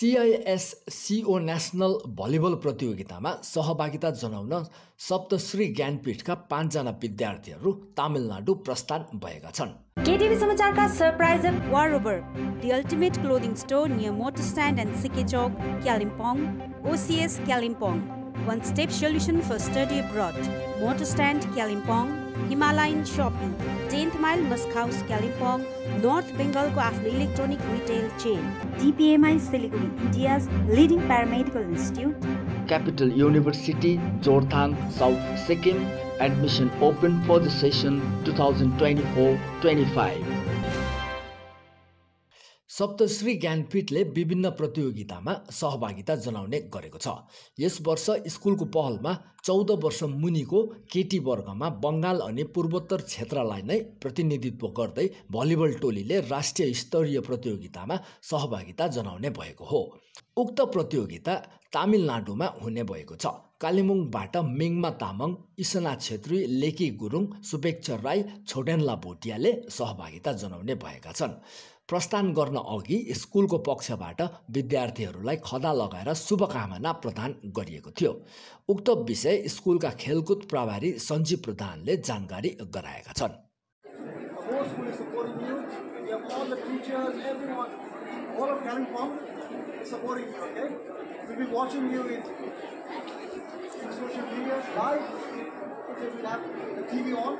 सिआइएससिओ national volleyball प्रतियोगितामा सहभागिता जनाउन सप्तश्री ज्ञानपीठका पाँचजना विद्यार्थीहरू तामिलनाडु प्रस्थान भएका छन् केटिभी समाचारका सरप्राइजर वार over the ultimate clothing store near motor stand and CK Chowk Kalimpong ओसिएस Kalimpong one step solution for study abroad motor stand Kalimpong Himalayan shopping tenth mile musk house Kalimpong north बेङ्गलको आफ्नो electronic retail chain DPMI Siliguri India's leading paramedical institute capital university Jorethang south Sikkim admission open for the session two thousand twenty four twenty five Saptashree ज्ञानपीठले विभिन्न प्रतियोगितामा सहभागिता जनाउने गरेको छ। यस वर्ष स्कुलको पहलमा चौध वर्ष मुनिको केटी वर्गमा बङ्गाल अनि पूर्वोत्तर क्षेत्रलाई नै प्रतिनिधित्व गर्दै भलिबल टोलीले राष्ट्रिय स्तरीय प्रतियोगितामा सहभागिता जनाउने भएको हो। उक्त प्रतियोगिता तामिलनाडुमा हुने भएको छ। कालिम्पोङबाट मिङमा तामाङ इसना छेत्री लेकी गुरुङ सुपेक्ष राई छोडेन्ला भोटियाले सहभागिता जनाउने भएका छन्। प्रस्थान गर्न अघि स्कुलको पक्षबाट विद्यार्थीहरूलाई खदा लगाएर शुभकामना प्रदान गरिएको थियो। उक्त विषय स्कुलका खेलकुद प्रभारी सञ्जीव प्रधानले जानकारी गराएका छन्। TV on,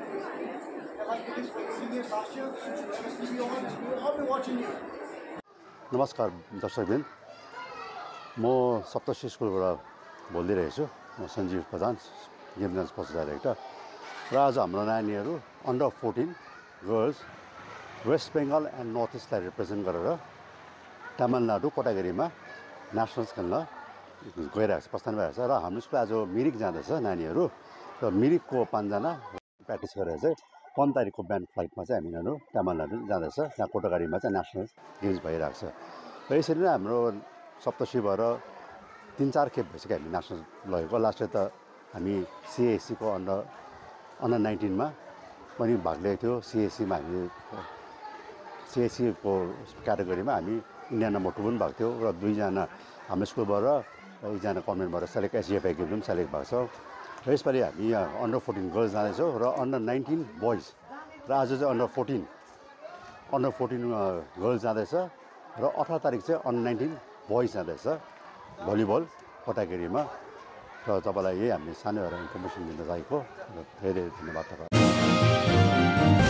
नमस्कार दर्शकबिन म सप्तश्री स्कुलबाट बोलिदिइरहेको छु म Sanjeev Pradhan game dance director. र आज हाम्रो नानीहरू under fourteen girls West Bengal and North इस्टलाई represent गरेर तामिलनाडु कोटागिरीमा नेसनल्स खेल्न गइरहेको छ प्रस्थान भइरहेको छ। र हाम्रो स्कुल आज मिरिक जाँदैछ नानीहरू। र मिरिकको पाँचजना प्र्याक्टिस गरेर चाहिँ पन्ध्र तारिकको बिहान फ्लाइटमा चाहिँ हामी यिनीहरू तामिलनाडु जाँदैछ। त्यहाँ कोटागाडीमा चाहिँ नेसनल गेम्स भइरहेको छ। र यसरी नै हाम्रो सप्तशी भएर तिन चार खेप भइसक्यो हामी नेसनल लगेको। लास्ट त हामी सिएससीको अन्डर अन्डर नाइन्टिनमा पनि भाग लिएको थियो। सिएससीमा हामी सिएससीको क्याटेगोरीमा हामी इन्डिया नम्बर टू पनि भएको थियो र दुईजना हाम्रो स्कुलबाट एकजना कन्भेन्टबाट सेलेक्ट एसजिएफआई गेम पनि सेलेक्ट भएको छ। र यसपालि हामी यहाँ अन्डर फोर्टिन गर्ल्स जाँदैछौँ र अन्डर नाइन्टिन बोइज र आज चाहिँ under fourteen under fourteen girls जाँदैछ र अठार तारिक चाहिँ अन्डर नाइन्टिन बोइज जाँदैछ भलिबल कोटागिरीमा र तपाईँलाई यही हामीले सानो एउटा इन्फर्मेसन दिन चाहेको धेरै धन्यवाद तपाईँ